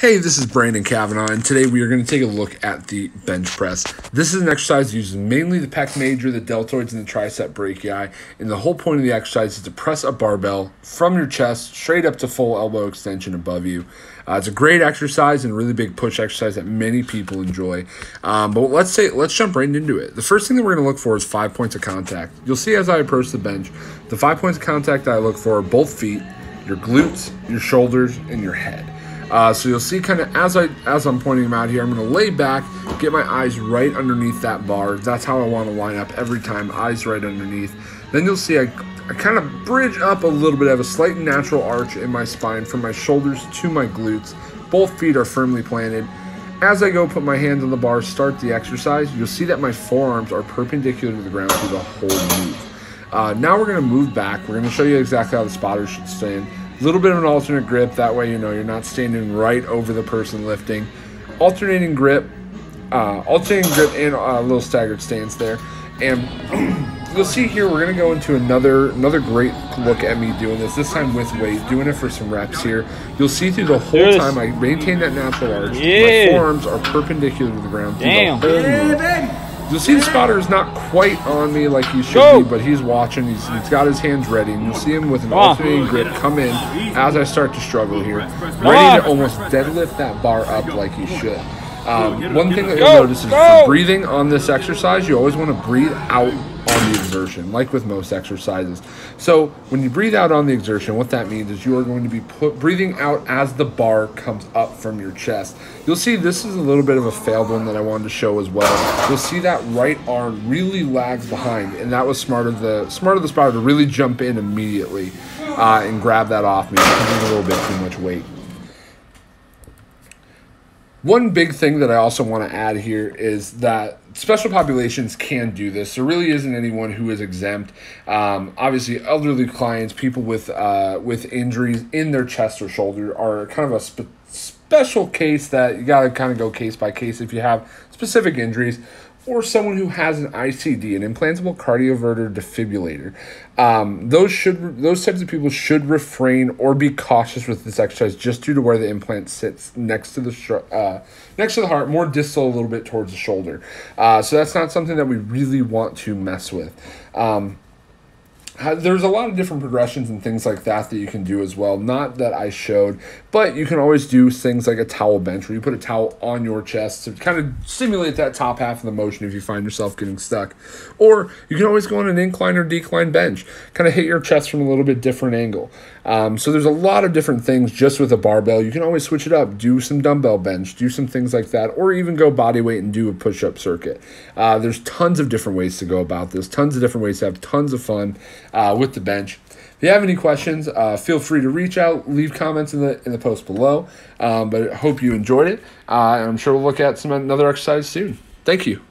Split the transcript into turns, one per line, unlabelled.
Hey, this is Brandon Kavanaugh, and today we are going to take a look at the bench press. This is an exercise using mainly the pec major, the deltoids, and the tricep brachii. And the whole point of the exercise is to press a barbell from your chest straight up to full elbow extension above you. Uh, it's a great exercise and a really big push exercise that many people enjoy. Um, but let's say let's jump right into it. The first thing that we're going to look for is five points of contact. You'll see as I approach the bench, the five points of contact I look for are both feet, your glutes, your shoulders, and your head. Uh, so you'll see kind of as I as I'm pointing them out here, I'm going to lay back, get my eyes right underneath that bar. That's how I want to line up every time, eyes right underneath. Then you'll see I, I kind of bridge up a little bit. I have a slight natural arch in my spine from my shoulders to my glutes. Both feet are firmly planted. As I go put my hands on the bar, start the exercise, you'll see that my forearms are perpendicular to the ground through the whole move. Uh, now we're going to move back. We're going to show you exactly how the spotters should stand. A little bit of an alternate grip. That way, you know, you're not standing right over the person lifting. Alternating grip, uh, alternating grip and a little staggered stance there. And you'll see here, we're going to go into another another great look at me doing this, this time with weight, doing it for some reps here. You'll see through the whole time I maintain that natural arch. Yeah. My forearms are perpendicular to the ground.
Damn.
The You'll see the spotter is not quite on me like he should Go. be, but he's watching. He's, he's got his hands ready, and you'll see him with an ah. alternating grip come in as I start to struggle here, ready to almost deadlift that bar up like he should. Um, one thing that you'll notice is for breathing on this exercise, you always want to breathe out on the exertion, like with most exercises. So when you breathe out on the exertion, what that means is you are going to be put, breathing out as the bar comes up from your chest. You'll see this is a little bit of a failed one that I wanted to show as well. You'll see that right arm really lags behind, and that was smart of the smart of the spotter to really jump in immediately uh, and grab that off me, a little bit too much weight. One big thing that I also want to add here is that special populations can do this. There really isn't anyone who is exempt. Um, obviously, elderly clients, people with uh, with injuries in their chest or shoulder, are kind of a spe- special case that you got to kind of go case by case if you have specific injuries or someone who has an ICD, an implantable cardioverter defibrillator. Um, those should those types of people should refrain or be cautious with this exercise just due to where the implant sits next to the uh, next to the heart, more distal a little bit towards the shoulder. Uh, so that's not something that we really want to mess with. Um, there's a lot of different progressions and things like that that you can do as well. Not that I showed, but you can always do things like a towel bench where you put a towel on your chest to kind of simulate that top half of the motion if you find yourself getting stuck. Or you can always go on an incline or decline bench, kind of hit your chest from a little bit different angle. Um, so there's a lot of different things just with a barbell. You can always switch it up, do some dumbbell bench, do some things like that, or even go body weight and do a push up circuit. Uh, there's tons of different ways to go about this, tons of different ways to have tons of fun uh, with the bench. If you have any questions, uh, feel free to reach out, leave comments in the in the post below. Um, but I hope you enjoyed it, uh, and I'm sure we'll look at some another exercise soon. Thank you.